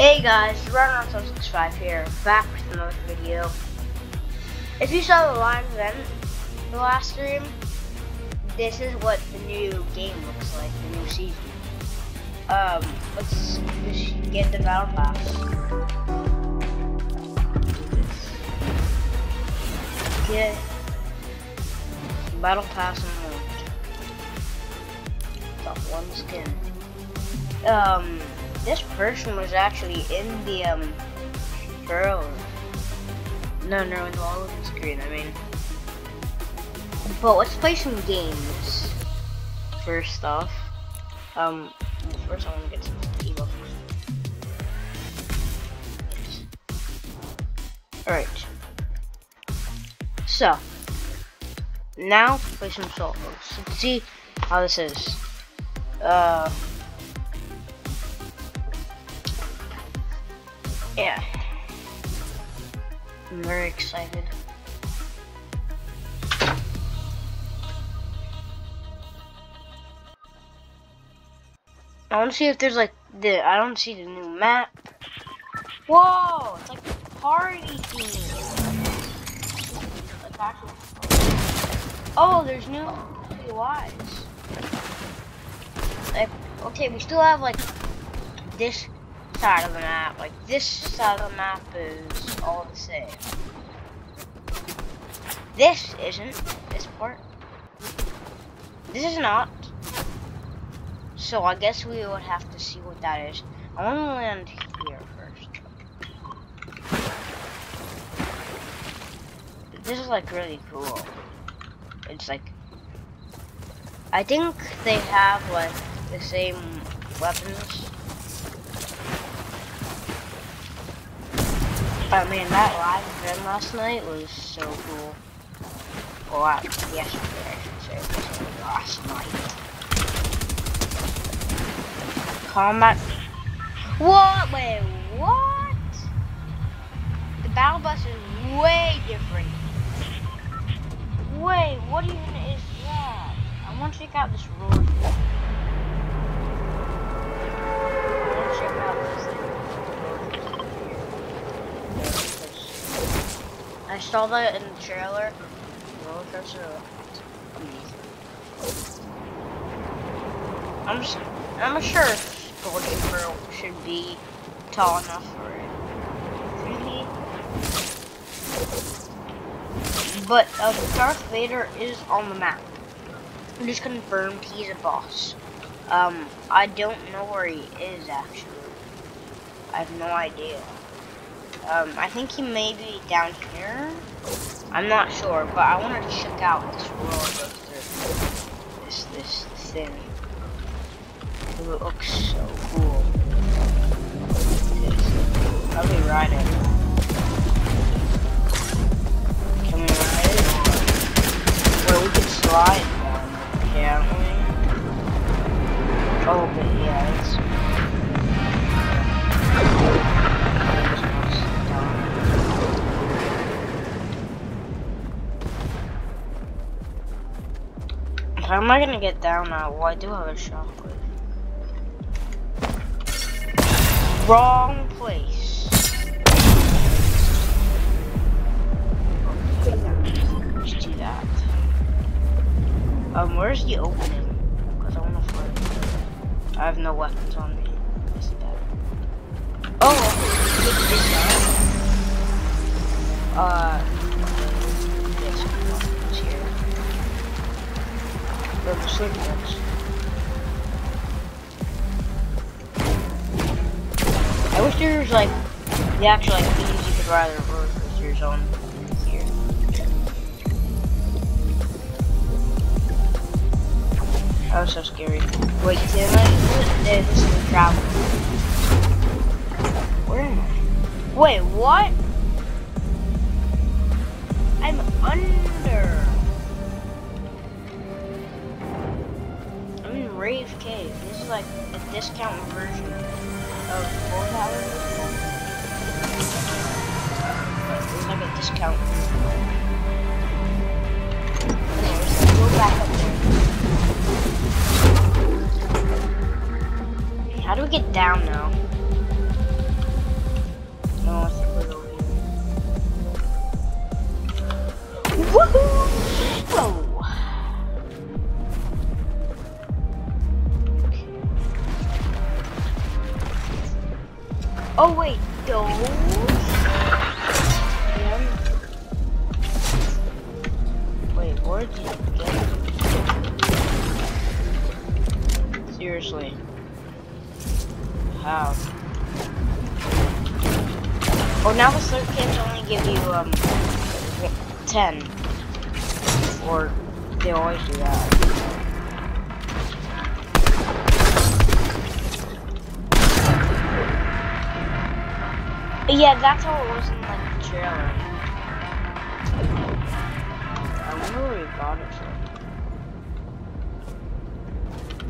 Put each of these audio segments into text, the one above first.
Hey guys, Runner65 here, back with another video. If you saw the live event, the last stream, this is what the new game looks like, the new season. Um, let's just get the battle pass. Get battle pass unlocked. Got one skin. Um, this person was actually in the um trailer. No, no, in the loading screen. I mean, but let's play some games. First off, um, first I want to get some evil. All right. So now play some solos. Let's see how this is. Uh. Yeah. I'm very excited. I want to see if there's like the I don't see the new map. Whoa! It's like party theme. Oh, there's new POIs. Like okay, we still have like this side of the map. Like this side of the map is all the same. This isn't. This part. This is not. So I guess we would have to see what that is. I want to land here first. This is like really cool. It's like I think they have like the same weapons. I mean that live event last night was so cool. Well, uh, yesterday I should say, was last night combat. What? Wait, what? The battle bus is way different. Wait, what even is that? I want to check out this road. I saw that in the trailer. Roller coaster. Amazing. I'm just, I'm sure Golden Pearl should be tall enough for it. But uh, Darth Vader is on the map. Just confirmed he's a boss. Um, I don't know where he is actually. I have no idea. Um, I think he may be down here. I'm not sure, but I want to check out this roller coaster. This, this thing. It looks so cool. Do we ride it? Can we ride it? Well, we can slide down, can't we? Oh, but yeah, How am I gonna get down now? Well, I do have a shockwave. wrong place. Let's do that. Um, where's the opening? Because I want to fight. I have no weapons on me. Oh, Uh, yes, Where the sword I wish there was like the actual like things you could ride roller coasters on here. That was so scary. Wait, did I? This is the travel. Where am I? Wait, what? I'm under. I'm Rave Cave. This is like a discount version of four hours. There's like a discount. Go back up there. How do we get down now? Oh wait, those? Yeah. Wait, where did you get? Seriously. How? Oh, now the slurp cans only give you, um, 10. Or, they always do that. Yeah, that's how it was in like the trailer. I wonder where we got it from.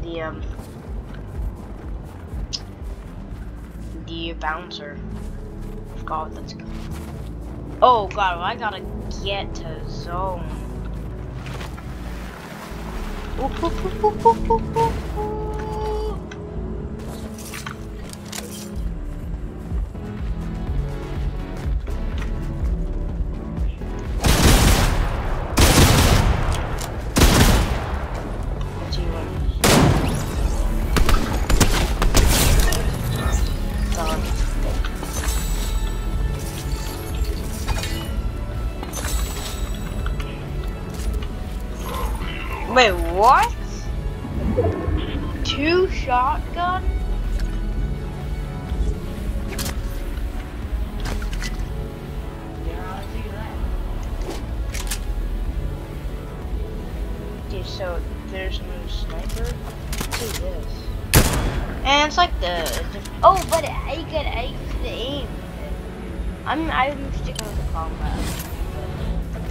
The um the bouncer. I forgot what that's called. Oh god, well, I gotta get to zone. Ooh, ooh, ooh, Wait, what? Two shotgun? Okay, so there's no sniper. This? And it's like the, the oh, but I get I the aim. I'm I'm sticking with the combat.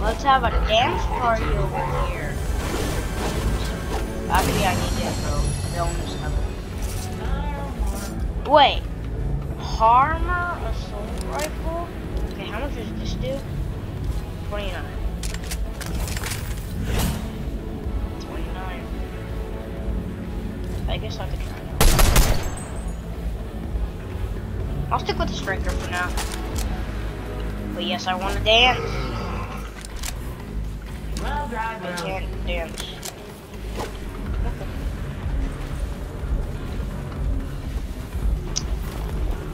Let's have a dance party over here. Actually, I need to go. Film sniper. Wait, Hammer assault rifle. Okay, how much does this do? Twenty nine. 29. I guess I could try that. I'll stick with the striker for now. But yes, I want to dance. Well, I can't dance.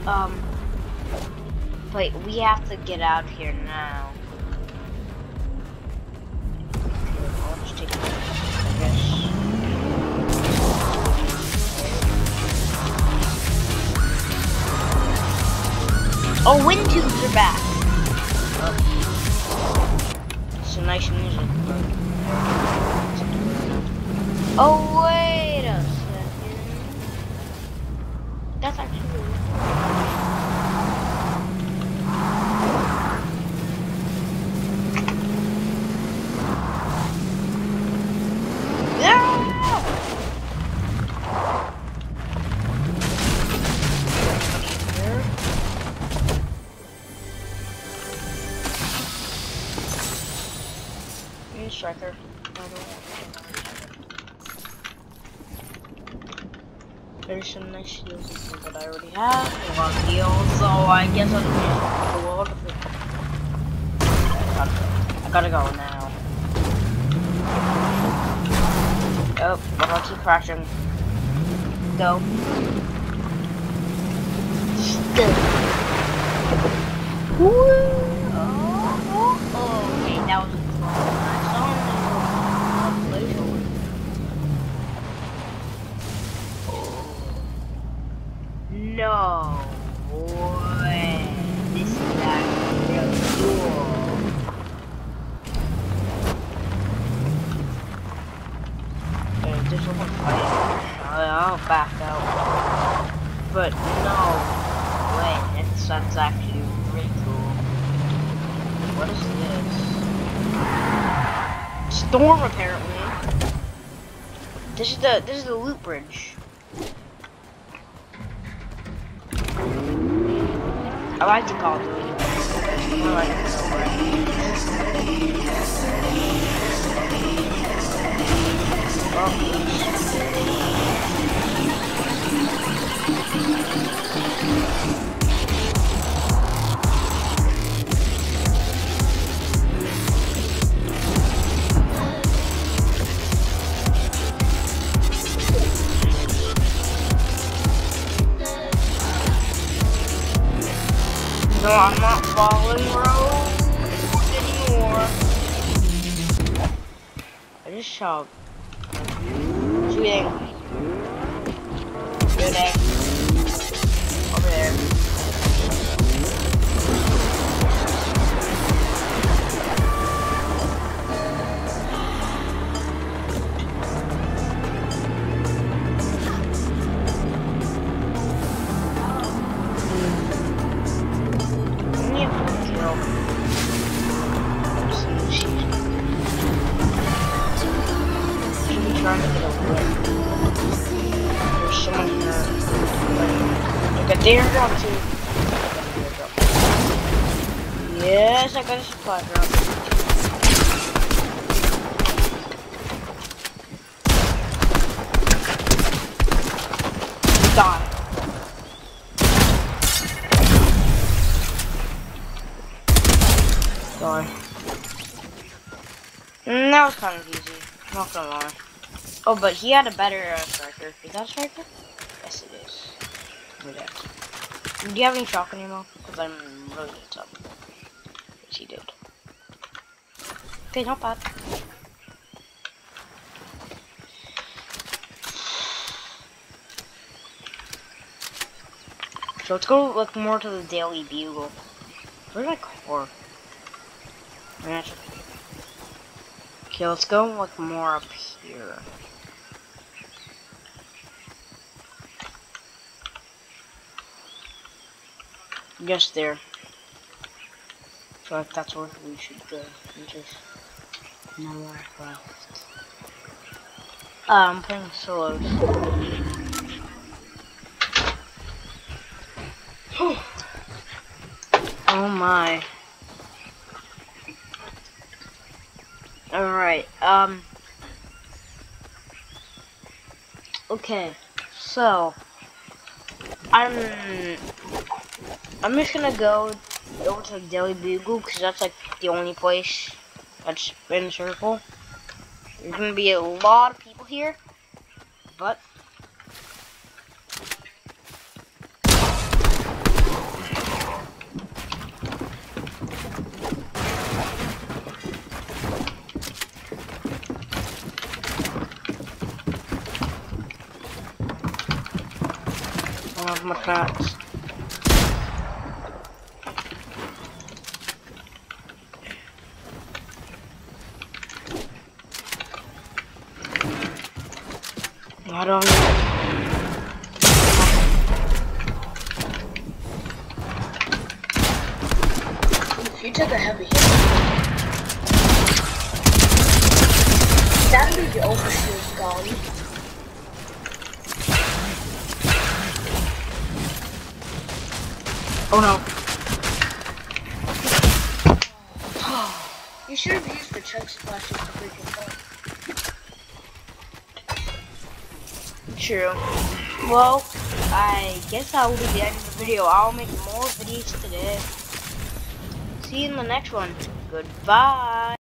Um, wait, we have to get out here now. Oh, wind tubes are back. Oh. a nice music. Oh, wait a second. That's actually. Some nice shields in that I already have. A lot of heals, so I guess I'll the world of it. I gotta go now. Oh, but I'll keep crashing. Go. Still. Woo! Oh, oh, oh. Okay, that was a close one. I saw him in the laser No way. This is actually really cool. Okay, there's someone fighting. I'll back out. But no that's actually really cool. What is this? Storm apparently. This is the this is the loot bridge. I like to call it the loot bridge. I like it so much. Oh, just shot. Shooting. Shooting. Like drop too. Yes, I got a supply drop. Die. Die. Mm, That was kind of easy. Not gonna lie. Oh, but he had a better uh, striker. Is that striker? Yes, it is. That. Do you have any shotgun ammo? Because I'm really good up. Yes, he did. Okay, not bad. So let's go look more to the Daily Bugle. Where's my core? Okay, let's go look more up here. Just there. Like that's where we should go. And just nowhere left. Uh, I'm playing solos. oh my. Alright, um. Okay, so. I'm. I'm just gonna go over to Daily Bugle because that's like the only place that's in circle. There's gonna be a lot of people here, but. I don't have much mats. I don't know. You took a heavy hit, that means your overshield's gone. Oh no. You should have used the chug splashes to freaking go. True. Well, I guess that will be the end of the video. I'll make more videos today. See you in the next one. Goodbye.